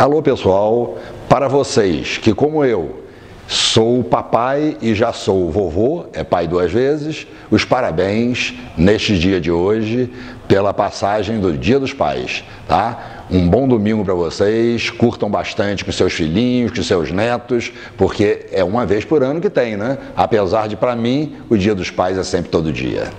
Alô pessoal, para vocês que como eu sou o papai e já sou o vovô, é pai duas vezes, os parabéns neste dia de hoje pela passagem do Dia dos Pais, tá? Um bom domingo para vocês, curtam bastante com seus filhinhos, com seus netos, porque é uma vez por ano que tem, né? Apesar de para mim o Dia dos Pais é sempre todo dia.